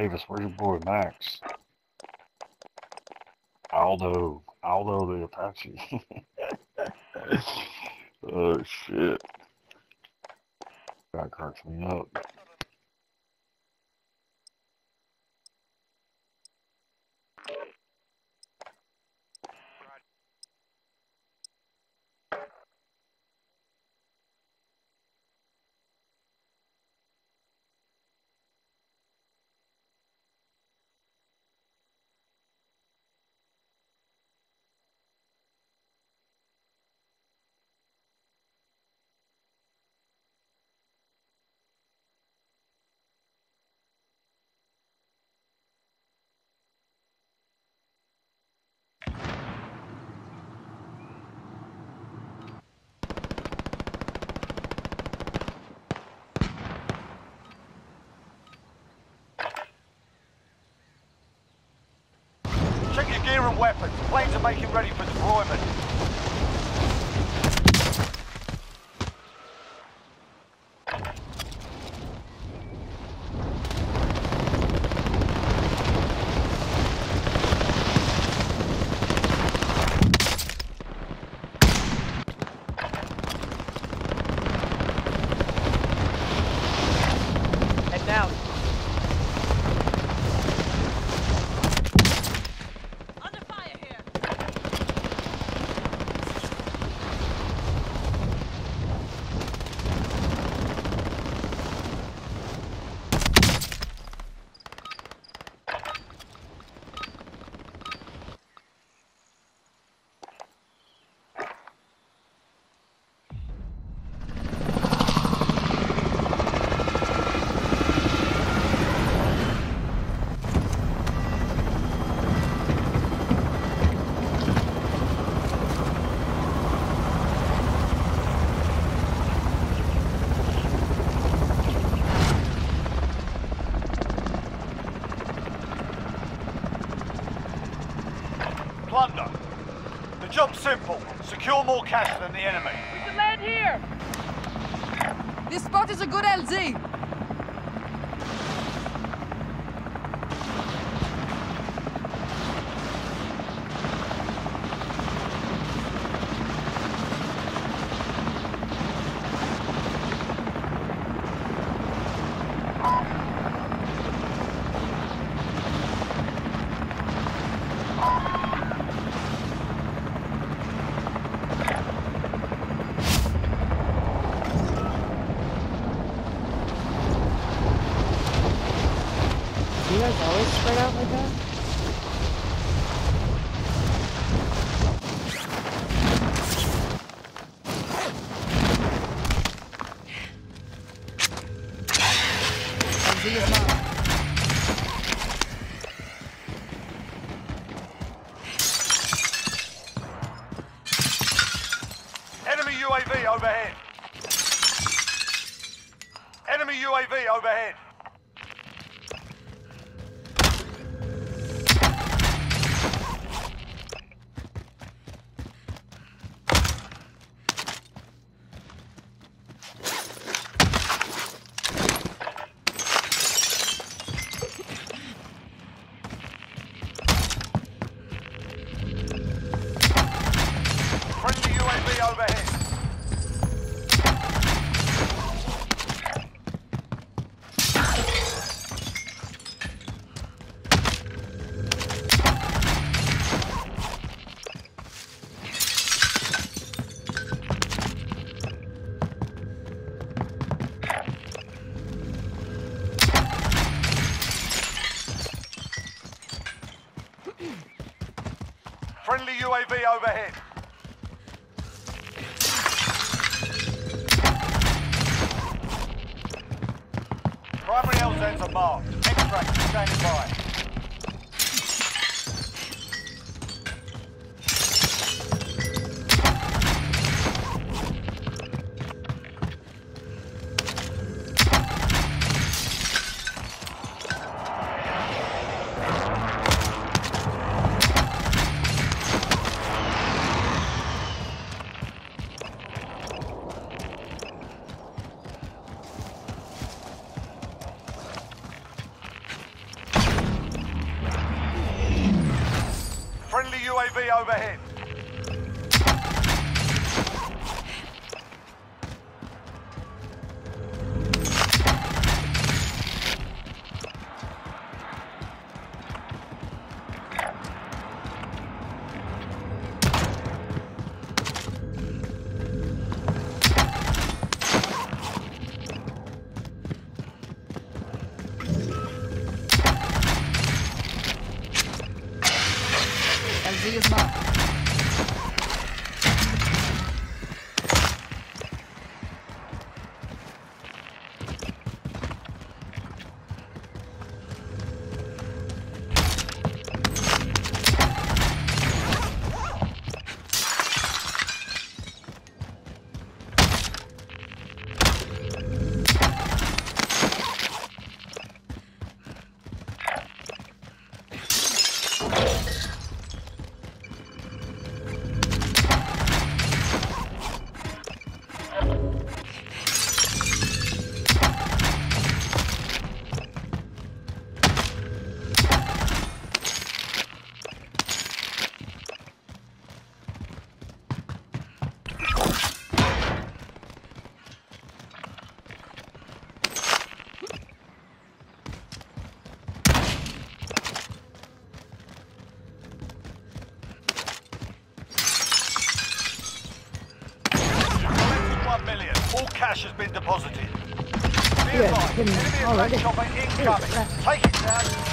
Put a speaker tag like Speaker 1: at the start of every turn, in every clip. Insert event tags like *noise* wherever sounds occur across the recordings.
Speaker 1: Avis, where's your boy Max? Aldo. Aldo the Apache. *laughs* oh shit. That cracks me up.
Speaker 2: And weapons. Planes are making ready for deployment. Simple. Secure more cash than the enemy.
Speaker 3: We can land here.
Speaker 4: This spot is a good LZ.
Speaker 2: UAV overhead. UAV overhead. Primary LZs are marked. Extract standing by.
Speaker 4: LZ is
Speaker 2: cash has been deposited. Be advised, enemy attack chopper incoming. Take it down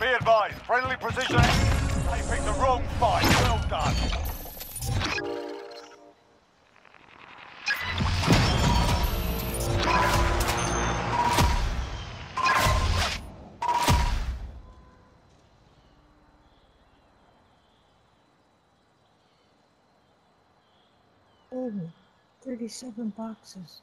Speaker 2: Be advised, friendly precision. They picked the wrong fight. Well done.
Speaker 5: Oh, 37 boxes.